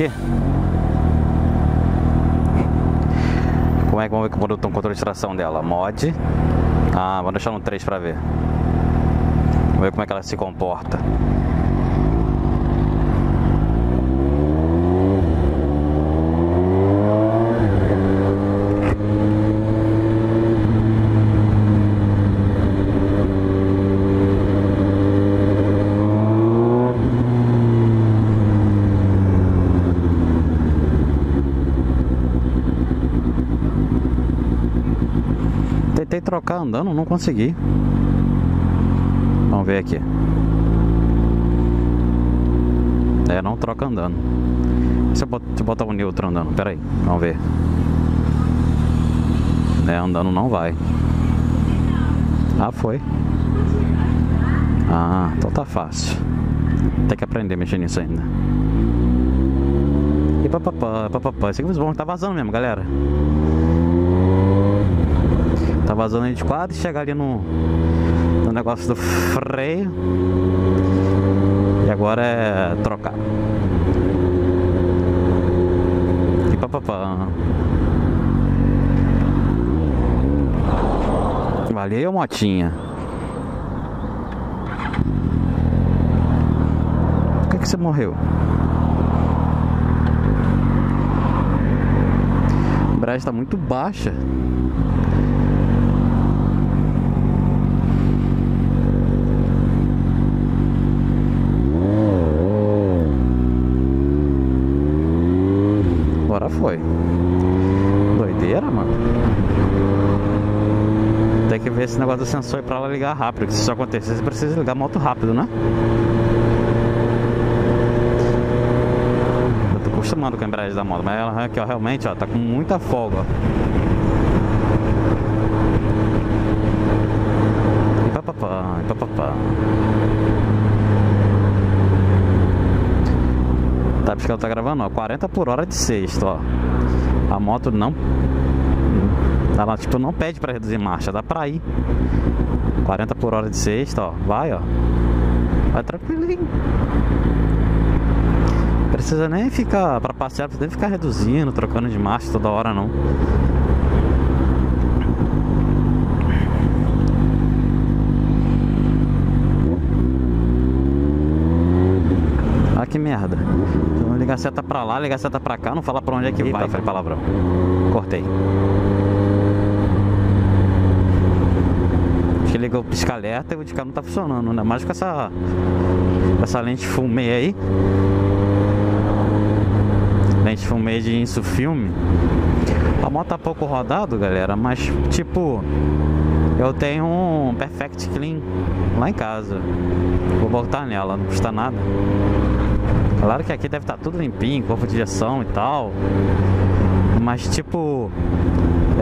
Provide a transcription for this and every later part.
aqui. Como é que vamos ver como o controle de tração dela? Mod. Ah, vamos deixar no 3 pra ver. Vamos ver como é que ela se comporta. Trocar andando, não consegui. Vamos ver aqui. É, não troca andando. Se eu botar, o neutro andando, pera aí, vamos ver. É, andando não vai. Ah, foi. Ah, então tá fácil. Tem que aprender a mexer nisso ainda. E papapá, papapá. Esse aqui é bom, tá vazando mesmo, galera. Tá vazando aí de quadro e chegar ali no, no negócio do freio. E agora é trocar. E papapá. Valeu, motinha. Por que, que você morreu? A está muito baixa. Agora foi. Doideira, mano. Tem que ver esse negócio do sensor pra ela ligar rápido. Que se isso acontecer, você precisa ligar moto rápido, né? Eu tô acostumado com a embreagem da moto, mas ela aqui, ó, realmente, ó, tá com muita folga. ó. E. Tá, porque ela tá gravando, ó, 40 por hora de sexta, ó. A moto não. Ela, tipo, não pede pra reduzir marcha, dá pra ir. 40 por hora de sexta, ó. Vai, ó. Vai tranquilinho. Precisa nem ficar pra passear, precisa nem ficar reduzindo, trocando de marcha toda hora, não. Ah, que merda. Então, ligar a seta pra lá, ligar a seta pra cá, não fala pra onde é que vai. Falei palavrão. Cortei. Acho que ligou o pisca-alerta e o cá não tá funcionando, ainda mais com essa, essa lente fumê aí. Lente fumê de insufilme. A moto tá pouco rodado, galera, mas tipo, eu tenho um Perfect Clean lá em casa. Vou voltar nela, não custa nada. Claro que aqui deve estar tudo limpinho, corpo de injeção e tal. Mas tipo,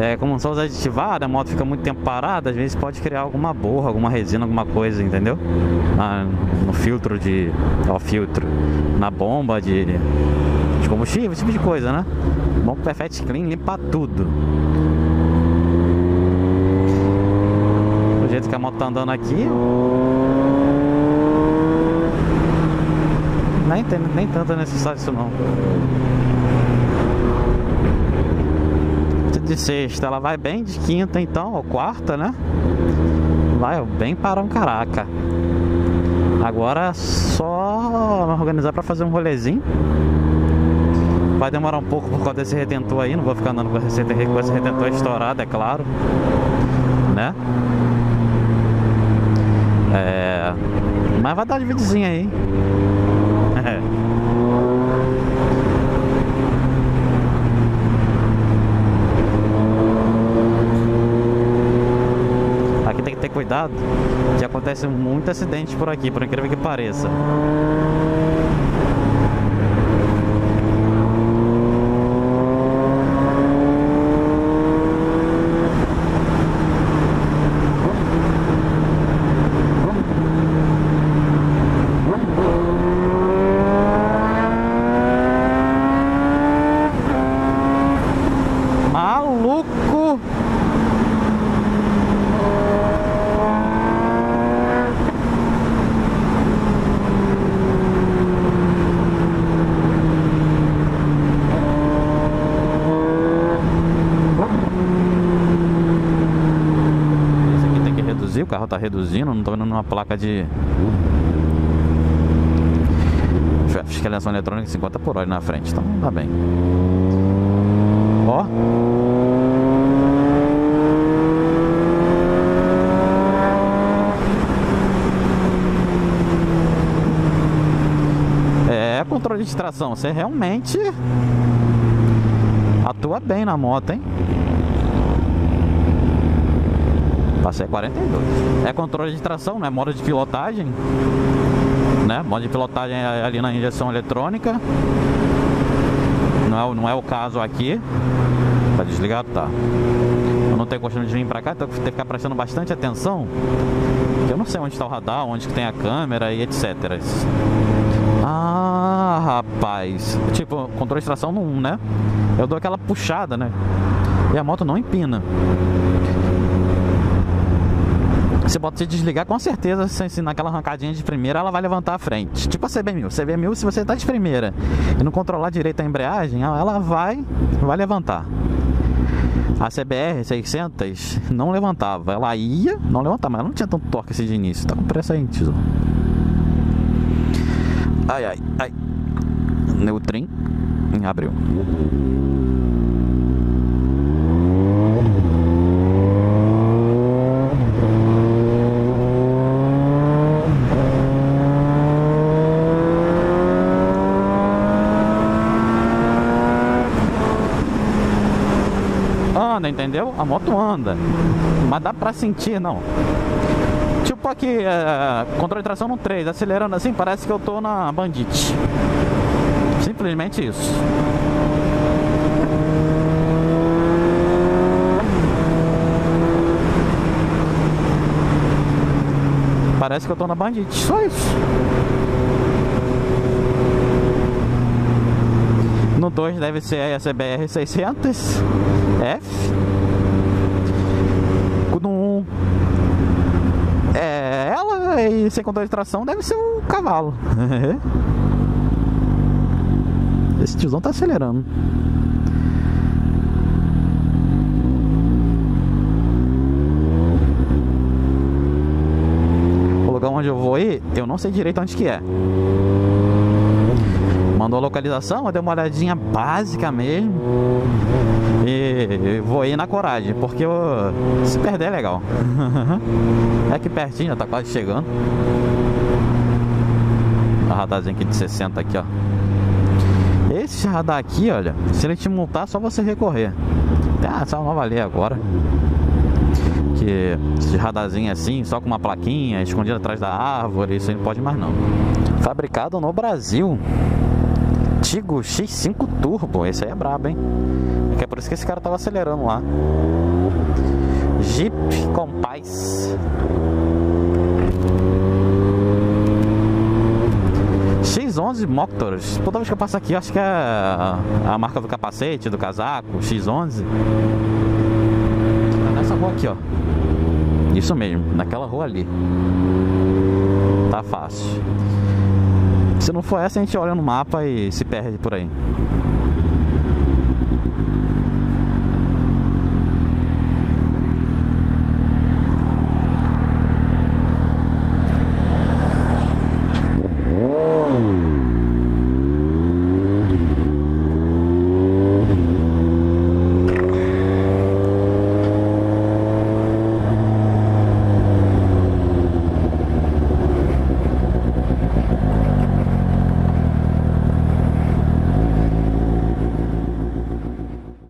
é, como são os aditivados, a moto fica muito tempo parada, às vezes pode criar alguma borra, alguma resina, alguma coisa, entendeu? Ah, no filtro de. Ó, filtro. Na bomba de, de combustível, esse tipo de coisa, né? Bom o Perfect Clean limpa tudo. Do jeito que a moto tá andando aqui. Nem, nem tanta necessidade disso não. De sexta ela vai bem, de quinta então, ou quarta, né? Vai bem para um caraca. Agora é só organizar para fazer um rolezinho. Vai demorar um pouco por causa desse retentor aí, não vou ficar andando com esse retentor, estourado, é claro. Né? É... Mas vai dar de videozinho aí. tem que ter cuidado, que acontece muito acidente por aqui, por incrível que pareça. Tá reduzindo, não tô vendo nenhuma placa de fiscalização eletrônica 50 por hora na frente, então tá bem. Ó. É controle de tração, você realmente atua bem na moto, hein? Passei 42. É controle de tração, né? Modo de pilotagem. Né? Modo de pilotagem é ali na injeção eletrônica. Não é, não é o caso aqui. Tá desligado? Tá. Eu não tenho costume de vir pra cá, então tenho que ficar prestando bastante atenção. Eu não sei onde está o radar, onde que tem a câmera e etc. Ah, rapaz. Tipo, controle de tração não, né? Eu dou aquela puxada, né? E a moto não empina. Você pode se desligar com certeza, se naquela arrancadinha de primeira ela vai levantar a frente. Tipo a CB1000. CB1000, se você está de primeira e não controlar direito a embreagem, ela vai, vai levantar. A CBR 600 não levantava. Ela ia, não levantava, mas ela não tinha tanto torque assim de início. Tá com pressa aí, tio. Ai, ai, ai. Neutrim. Abriu. anda, entendeu? A moto anda. Mas dá pra sentir, não. Tipo aqui, é, controle de tração no 3, acelerando assim, parece que eu tô na Bandit. Simplesmente isso. Parece que eu tô na Bandit, só isso. No 2 deve ser a CBR 600 F. No 1 é ela e sem controle de tração deve ser o cavalo. Esse tiozão tá acelerando. O lugar onde eu vou ir, eu não sei direito onde que é mandou localização, eu dei uma olhadinha básica mesmo. E vou ir na coragem, porque eu, se perder é legal. é aqui pertinho, tá quase chegando. A radarzinha aqui de 60 aqui, ó. Esse radar aqui, olha, se ele te multar, só você recorrer. Ah, essa nova lei agora. Que esse radarzinho assim, só com uma plaquinha, escondido atrás da árvore, isso aí não pode mais não. Fabricado no Brasil. Tigo X5 Turbo. Esse aí é brabo, hein? É por isso que esse cara tava acelerando lá. Jeep Compass. X11 Motors. Toda vez que eu passo aqui, acho que é a marca do capacete, do casaco, X11. Nessa rua aqui, ó. Isso mesmo, naquela rua ali. Tá fácil. Se não for essa, a gente olha no mapa e se perde por aí.